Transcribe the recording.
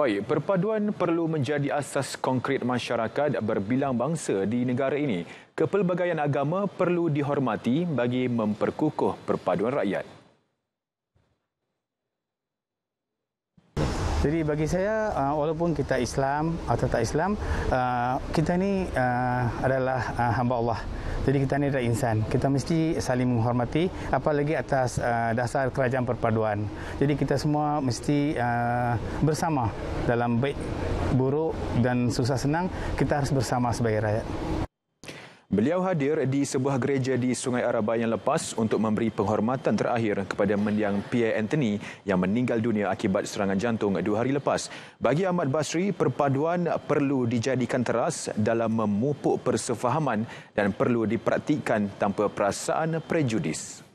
Baik, perpaduan perlu menjadi asas konkret masyarakat berbilang bangsa di negara ini. Kepelbagaian agama perlu dihormati bagi memperkukuh perpaduan rakyat. Jadi bagi saya uh, walaupun kita Islam atau tak Islam uh, kita ni uh, adalah hamba Allah. Jadi kita ni adalah insan. Kita mesti saling menghormati apalagi atas dasar kerajaan perpaduan. Jadi kita semua mesti bersama dalam baik buruk dan susah senang kita harus bersama sebagai rakyat. Beliau hadir di sebuah gereja di Sungai Araba yang lepas untuk memberi penghormatan terakhir kepada mendiang Pierre Anthony yang meninggal dunia akibat serangan jantung dua hari lepas. Bagi Ahmad Basri, perpaduan perlu dijadikan teras dalam memupuk persefahaman dan perlu dipraktikkan tanpa perasaan prejudis.